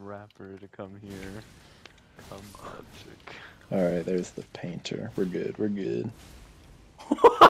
rapper to come here. Come magic. Alright, there's the painter. We're good, we're good.